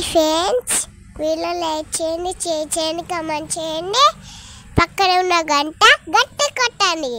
Hi friends వీళ్ళు like చేయండి share చేయండి కమెంట్ చేయండి. పక్కన ఉన్న గంట గట్టి కొట్టండి.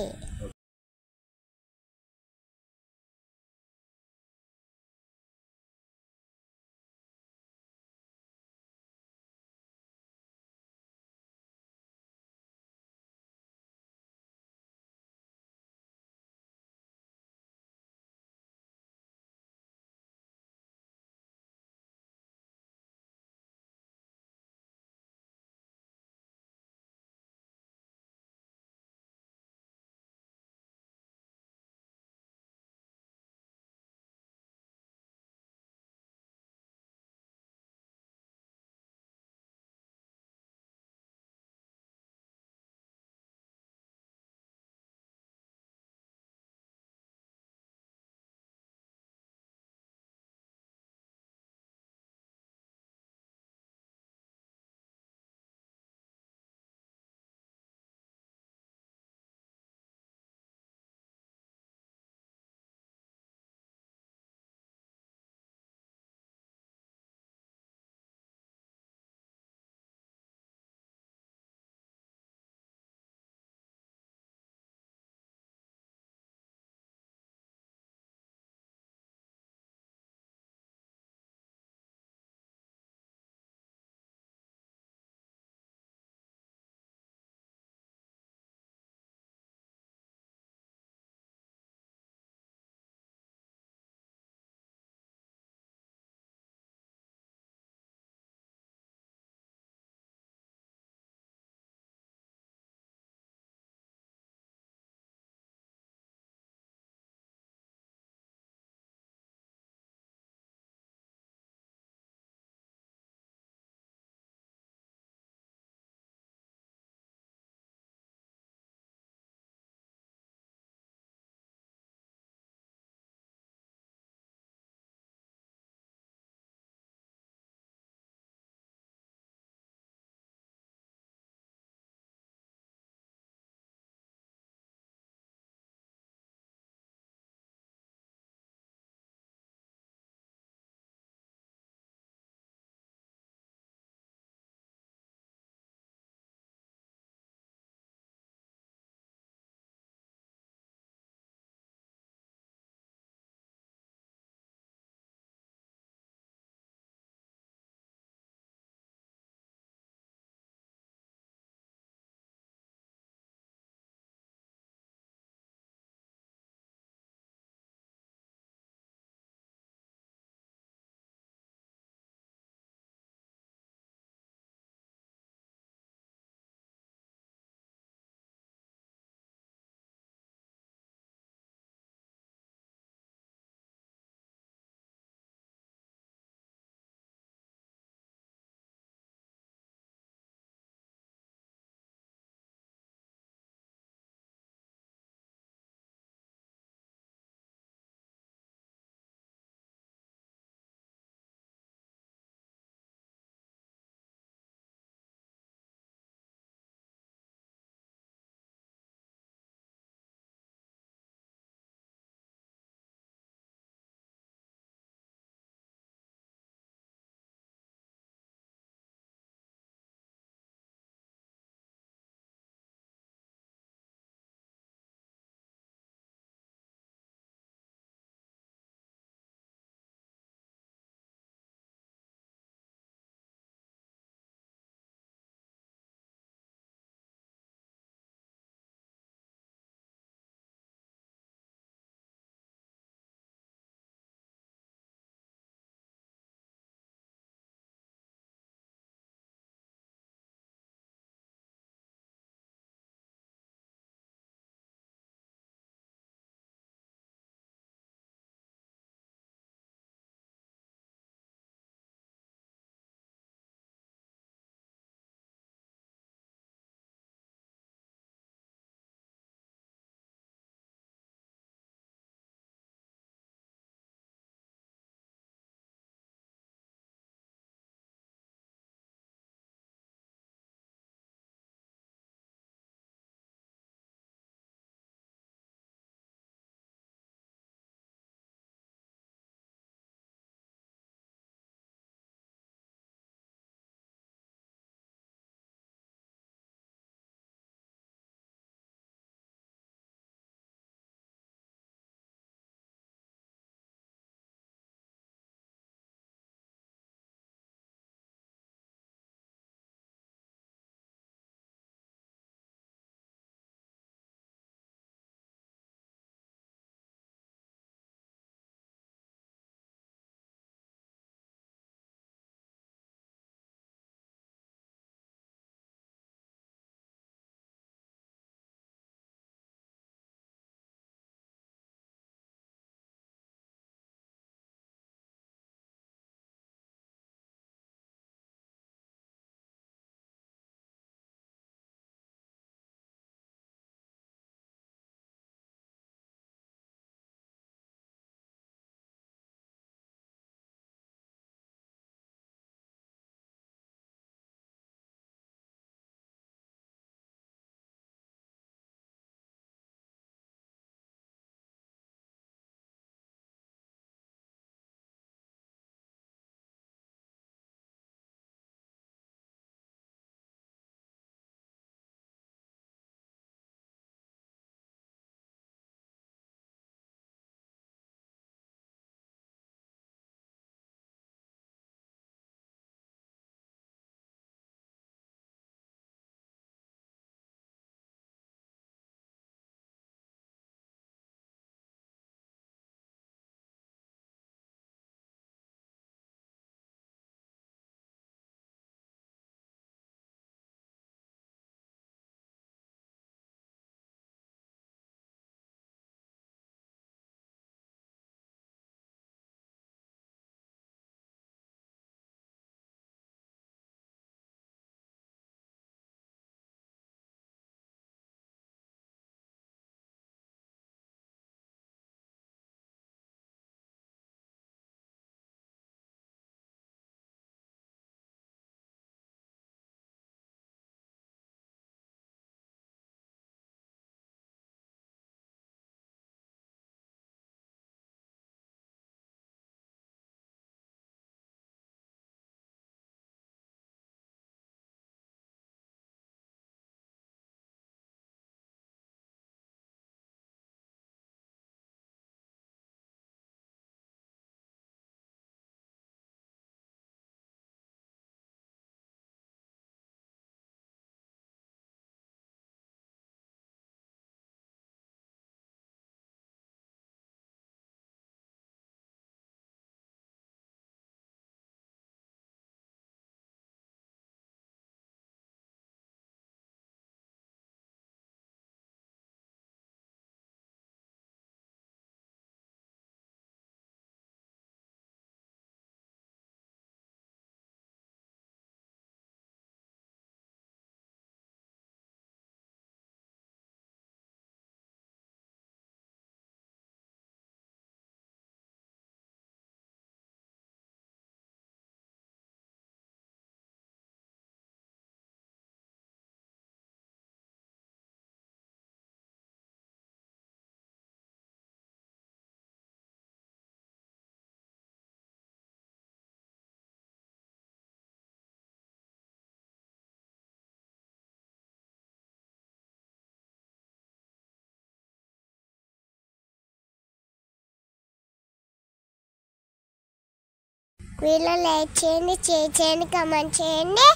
వీళ్ళు లైక్ చేయండి చేయండి కమెంట్ చేయండి.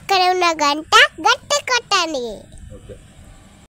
ఇక్కడ ఉన్న గంట గట్టి కొట్టండి.